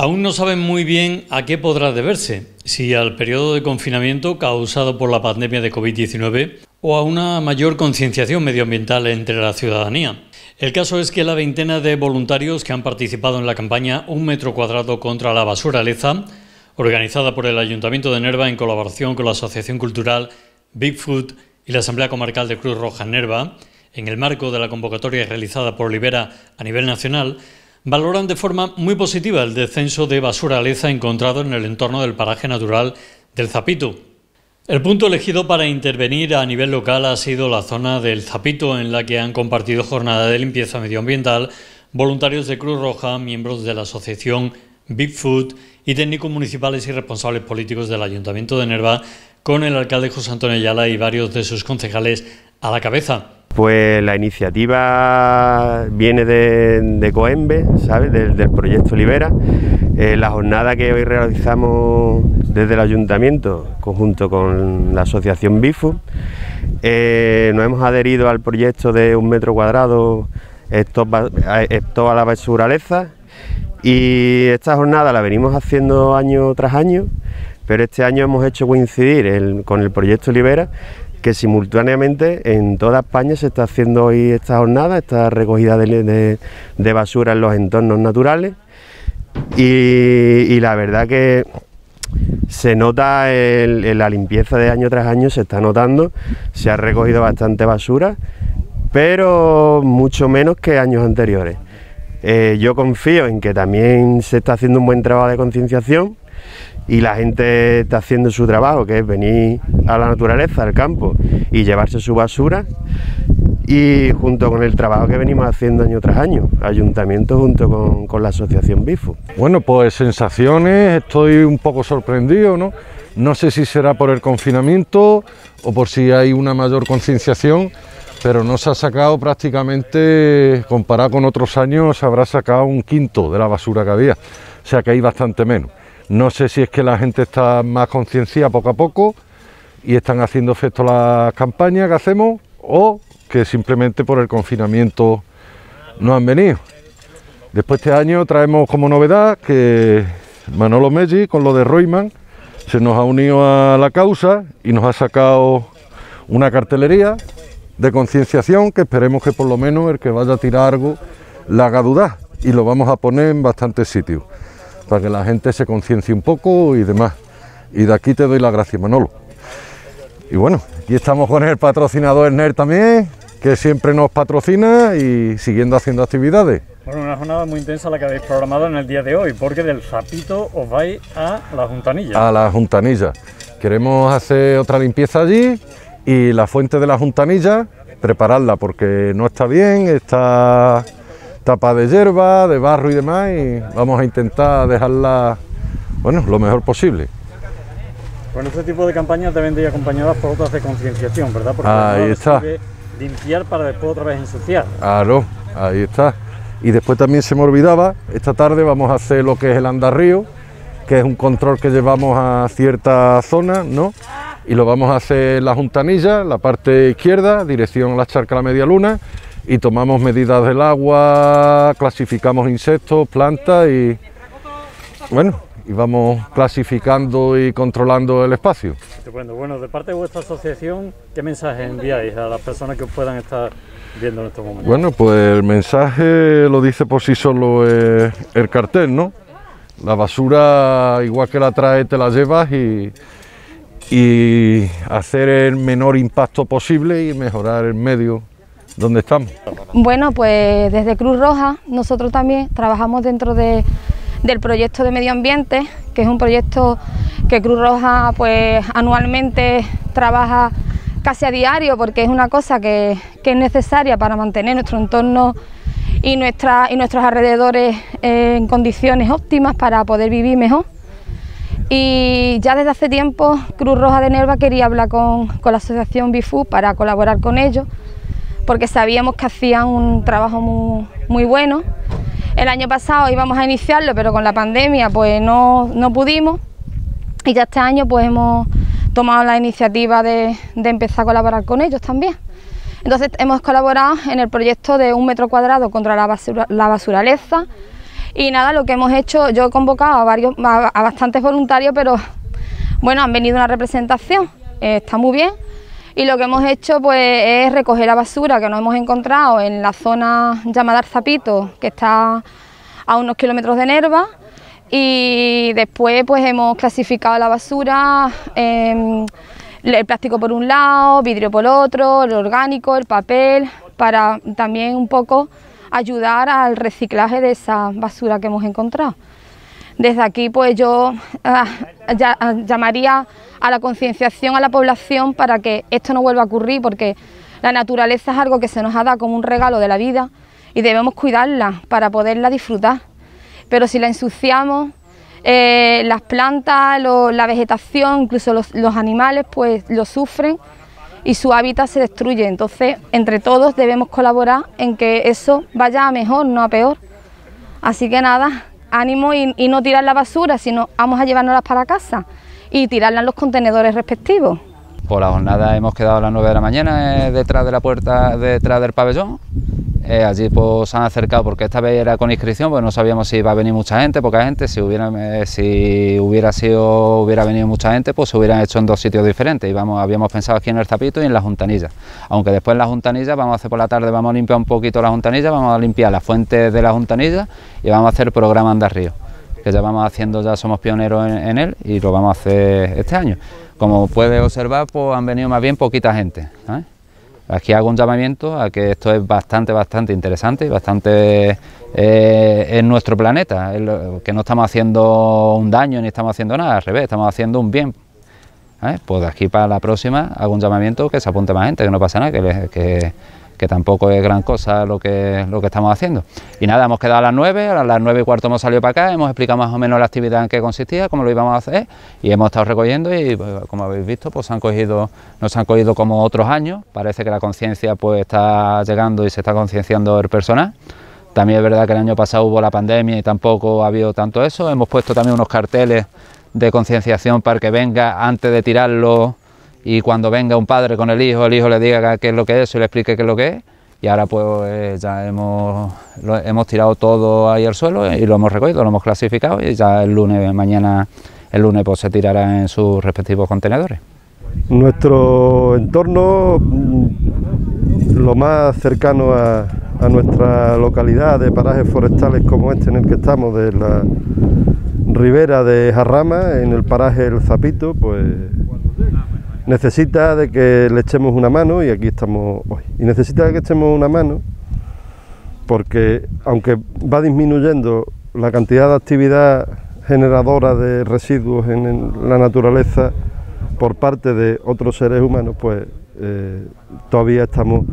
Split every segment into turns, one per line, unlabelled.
Aún no saben muy bien a qué podrá deberse, si al periodo de confinamiento causado por la pandemia de COVID-19 o a una mayor concienciación medioambiental entre la ciudadanía. El caso es que la veintena de voluntarios que han participado en la campaña Un metro cuadrado contra la basura leza, organizada por el Ayuntamiento de Nerva en colaboración con la Asociación Cultural Bigfoot y la Asamblea Comarcal de Cruz Roja Nerva, en el marco de la convocatoria realizada por Olivera a nivel nacional, valoran de forma muy positiva el descenso de basura leza encontrado en el entorno del paraje natural del Zapito. El punto elegido para intervenir a nivel local ha sido la zona del Zapito, en la que han compartido jornada de limpieza medioambiental voluntarios de Cruz Roja, miembros de la asociación Bigfoot y técnicos municipales y responsables políticos del Ayuntamiento de Nerva, con el alcalde José Antonio Ayala y varios de sus concejales a la cabeza.
Pues la iniciativa viene de, Coembe, ¿sabes? Del, proyecto Libera. Eh, la jornada que hoy realizamos desde el ayuntamiento, conjunto con la asociación BIFU, eh, nos hemos adherido al proyecto de un metro cuadrado toda la basuraleza y esta jornada la venimos haciendo año tras año, pero este año hemos hecho coincidir con el proyecto Libera que simultáneamente en toda España se está haciendo hoy esta jornada, esta recogida de, basura en los entornos naturales y, la verdad que se nota en la limpieza de año tras año, se está notando, se ha recogido bastante basura, pero mucho menos que años anteriores. Eh, yo confío en que también se está haciendo un buen trabajo de concienciación y la gente está haciendo su trabajo, que es venir a la naturaleza, al campo y llevarse su basura y junto con el trabajo que venimos haciendo año tras año, ayuntamiento junto con, la asociación BIFU.
Bueno, pues sensaciones, estoy un poco sorprendido, ¿no? No sé si será por el confinamiento o por si hay una mayor concienciación, pero no se ha sacado prácticamente, comparado con otros años, se habrá sacado un quinto de la basura que había, o sea que hay bastante menos. No sé si es que la gente está más conciencia poco a poco y están haciendo efecto las campañas que hacemos o que simplemente por el confinamiento no han venido. Después este año traemos como novedad que Manolo Meggi con lo de Royman se nos ha unido a la causa y nos ha sacado una cartelería de concienciación que esperemos que por lo menos el que vaya a tirar algo la haga dudar y lo vamos a poner en bastantes sitios para que la gente se conciencie un poco y demás. Y de aquí te doy las gracias, Manolo. Y bueno, aquí estamos con el patrocinador NER también, que siempre nos patrocina y siguiendo haciendo actividades.
Bueno, una jornada muy intensa la que habéis programado en el día de hoy, porque del Zapito os vais a la Juntanilla.
A la Juntanilla. Queremos hacer otra limpieza allí y la fuente de la Juntanilla, prepararla porque no está bien, está tapa de hierba, de barro y demás, y vamos a intentar dejarla, bueno, lo mejor posible.
Bueno, este tipo de campañas deben de ir acompañadas por otras de concienciación, ¿verdad?
Porque ahí está.
Limpiar para después otra vez ensuciar.
Claro, ahí está. Y después también se me olvidaba, esta tarde vamos a hacer lo que es el andarrío, que es un control que llevamos a cierta zona, ¿no? Y lo vamos a hacer en la juntanilla, la parte izquierda, dirección a la charca la media luna, y tomamos medidas del agua, clasificamos insectos, plantas y bueno, y vamos clasificando y controlando el espacio.
Estupendo. Bueno, de parte de vuestra asociación, ¿qué mensaje enviáis a las personas que os puedan estar viendo en estos momentos?
Bueno, pues el mensaje lo dice por sí solo el, el cartel, ¿no? La basura, igual que la traes, te la llevas y, y hacer el menor impacto posible y mejorar el medio ¿Dónde estamos?
Bueno, pues desde Cruz Roja nosotros también trabajamos dentro del proyecto de medio ambiente, que es un proyecto que Cruz Roja pues anualmente trabaja casi a diario porque es una cosa que, es necesaria para mantener nuestro entorno y, nuestra, y nuestros alrededores en condiciones óptimas para poder vivir mejor. Y ya desde hace tiempo Cruz Roja de Nerva quería hablar con, con la asociación BIFU para colaborar con ellos porque sabíamos que hacían un trabajo muy, bueno. El año pasado íbamos a iniciarlo, pero con la pandemia pues no, pudimos y ya este año pues hemos tomado la iniciativa de, empezar a colaborar con ellos también. Entonces hemos colaborado en el proyecto de un metro cuadrado contra la, basura, la basuraleza Y nada, lo que hemos hecho, yo he convocado a, varios, a, bastantes voluntarios, pero bueno, han venido una representación, eh, está muy bien. Y lo que hemos hecho pues es recoger la basura que nos hemos encontrado en la zona llamada Arzapito, que está a unos kilómetros de Nerva. Y después pues hemos clasificado la basura, el plástico por un lado, vidrio por otro, el orgánico, el papel, para también un poco ayudar al reciclaje de esa basura que hemos encontrado. Desde aquí pues yo ah, ah, llamaría a la concienciación a la población para que esto no vuelva a ocurrir porque la naturaleza es algo que se nos ha dado como un regalo de la vida y debemos cuidarla para poderla disfrutar. Pero si la ensuciamos, eh, las plantas, la vegetación, incluso los, los animales pues lo sufren y su hábitat se destruye. Entonces, entre todos debemos colaborar en que eso vaya a mejor, no a peor. Así que nada, ánimo y, no tirar la basura, sino vamos a llevárnoslas para casa y tirarlas en los contenedores respectivos.
Por la jornada hemos quedado a las 9 de la mañana eh, detrás de la puerta, detrás del pabellón eh, allí pues se han acercado porque esta vez era con inscripción, pues no sabíamos si iba a venir mucha gente, poca gente, si hubiera, eh, si hubiera sido, hubiera venido mucha gente, pues se hubieran hecho en dos sitios diferentes. Y habíamos pensado aquí en el Zapito y en la Juntanilla. Aunque después en la Juntanilla vamos a hacer por la tarde, vamos a limpiar un poquito la Juntanilla, vamos a limpiar las fuentes de la Juntanilla y vamos a hacer programa Andar Río, que ya vamos haciendo, ya somos pioneros en, él y lo vamos a hacer este año. Como puedes observar, pues han venido más bien poquita gente. Aquí hago un llamamiento a que esto es bastante, bastante interesante y bastante eh, en nuestro planeta, que no estamos haciendo un daño ni estamos haciendo nada, al revés, estamos haciendo un bien. ¿eh? Pues de aquí para la próxima hago un llamamiento que se apunte más gente, que no pasa nada, que, que que tampoco es gran cosa lo que, lo que estamos haciendo. Y nada, hemos quedado a las 9, a las 9 y cuarto hemos salido para acá, hemos explicado más o menos la actividad en qué consistía, cómo lo íbamos a hacer y hemos estado recogiendo y pues, como habéis visto pues han cogido, nos han cogido como otros años, parece que la conciencia pues está llegando y se está concienciando el personal. También es verdad que el año pasado hubo la pandemia y tampoco ha habido tanto eso. Hemos puesto también unos carteles de concienciación para que venga antes de tirarlo y cuando venga un padre con el hijo, el hijo le diga qué es lo que es y le explique qué es lo que es. Y ahora pues eh, ya hemos, hemos tirado todo ahí al suelo y lo hemos recogido, lo hemos clasificado y ya el lunes, mañana, el lunes pues se tirará en sus respectivos contenedores.
Nuestro entorno, mm, lo más cercano a, a nuestra localidad de parajes forestales como este en el que estamos, de la ribera de Jarrama, en el paraje El Zapito, pues necesita de que le echemos una mano y aquí estamos hoy. Y necesita de que echemos una mano porque aunque va disminuyendo la cantidad de actividad generadora de residuos en, la naturaleza por parte de otros seres humanos, pues eh, todavía estamos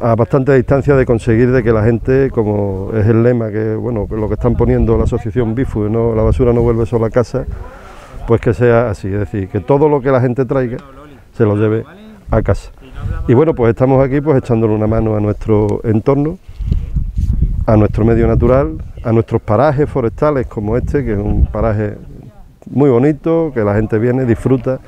a bastante distancia de conseguir de que la gente, como es el lema que bueno lo que están poniendo la asociación BIFU, no, la basura no vuelve sola a casa, pues que sea así, es decir, que todo lo que la gente traiga se lo lleve a casa. Y bueno, pues estamos aquí pues echándole una mano a nuestro entorno, a nuestro medio natural, a nuestros parajes forestales como este, que es un paraje muy bonito, que la gente viene, disfruta,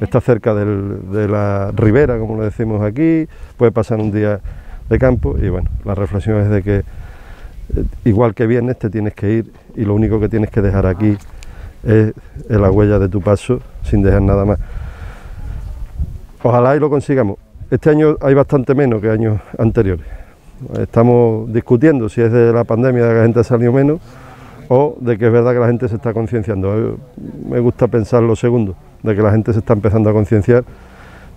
está cerca de la ribera, como le decimos aquí, puede pasar un día de campo y bueno, la reflexión es de que eh, igual que vienes te tienes que ir y lo único que tienes que dejar aquí es, la huella de tu paso sin dejar nada más. Ojalá y lo consigamos. Este año hay bastante menos que años anteriores. Estamos discutiendo si es de la pandemia de que la gente ha salido menos o de que es verdad que la gente se está concienciando. Me gusta pensar lo segundo, de que la gente se está empezando a concienciar,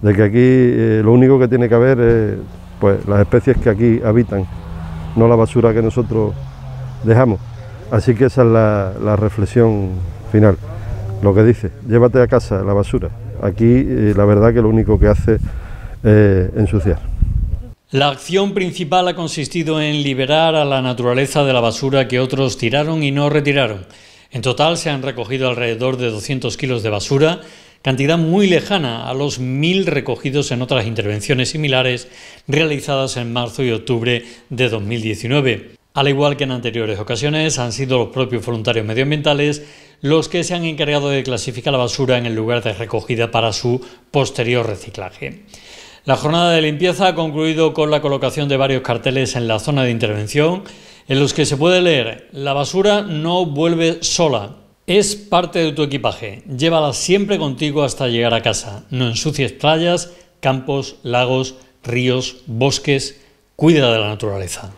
de que aquí eh, lo único que tiene que haber es pues, las especies que aquí habitan, no la basura que nosotros dejamos. Así que esa es la reflexión final. Lo que dice, llévate a casa la basura. Aquí eh, la verdad que lo único que hace es ensuciar.
La acción principal ha consistido en liberar a la naturaleza de la basura que otros tiraron y no retiraron. En total se han recogido alrededor de 200 kilos de basura, cantidad muy lejana a los mil recogidos en otras intervenciones similares realizadas en marzo y octubre de 2019. Al igual que en anteriores ocasiones, han sido los propios voluntarios medioambientales los que se han encargado de clasificar la basura en el lugar de recogida para su posterior reciclaje. La jornada de limpieza ha concluido con la colocación de varios carteles en la zona de intervención en los que se puede leer, la basura no vuelve sola, es parte de tu equipaje, llévala siempre contigo hasta llegar a casa, no ensucies playas, campos, lagos, ríos, bosques, cuida de la naturaleza.